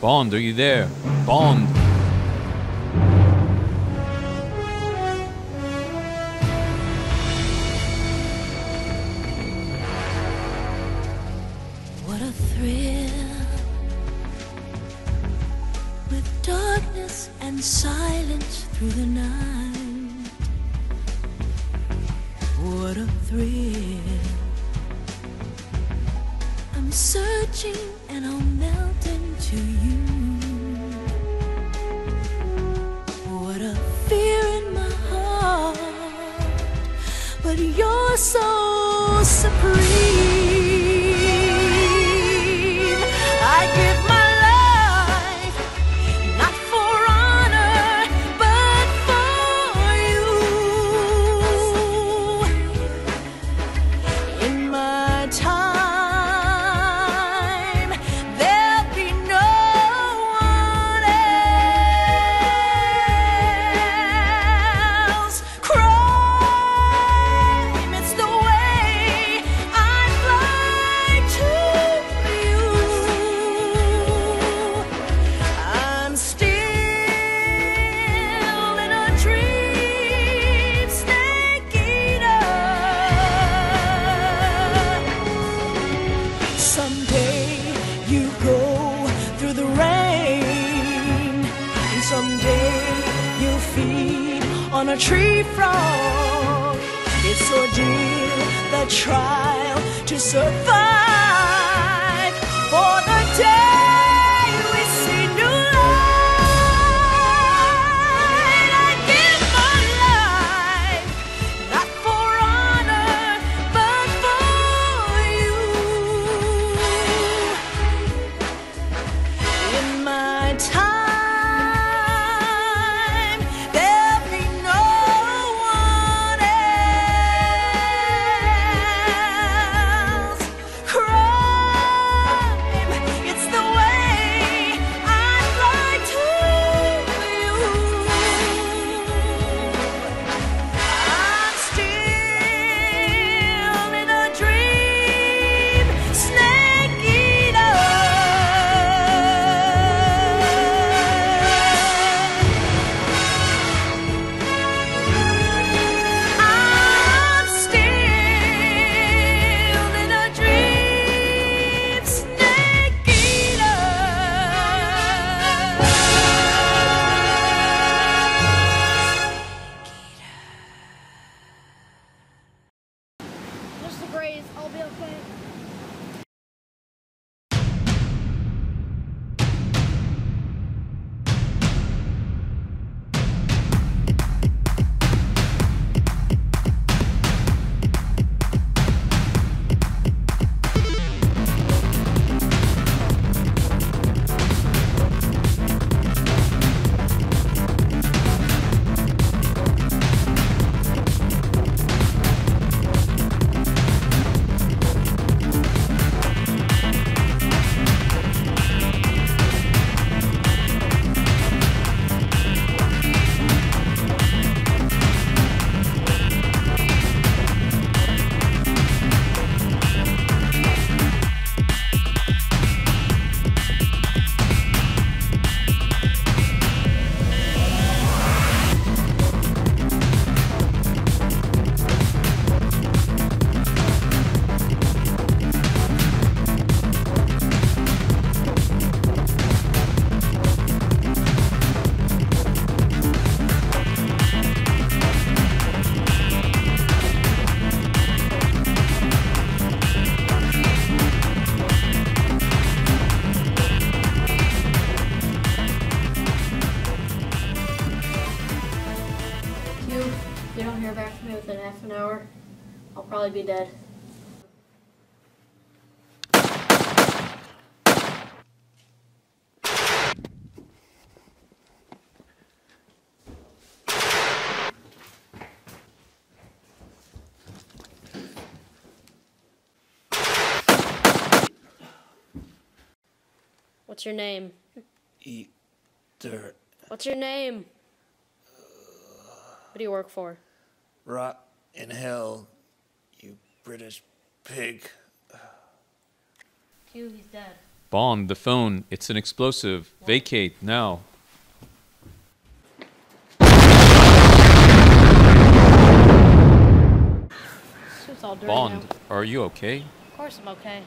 Bond, are you there? Bond! What a thrill with darkness and silence through the night. What a thrill. Searching and I'll melt into you. What a fear in my heart, but you're so supreme. Someday you go through the rain, and someday you'll feed on a tree frog. It's ordeal, the trial to survive I'll be okay. Half an hour, I'll probably be dead. What's your name? Eat dirt. What's your name? What do you work for? Rot in hell, you British pig. Q, he's dead. Bond, the phone. It's an explosive. Vacate now. All Bond, now. are you okay? Of course I'm okay.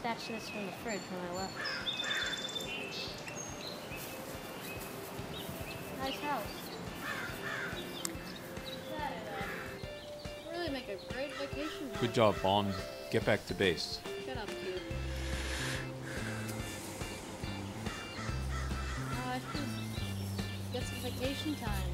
Snatched this from the fridge when I left. Nice house. Great vacation. Good job, Bond. Get back to base. Shut up, kid. Uh, I it's vacation time.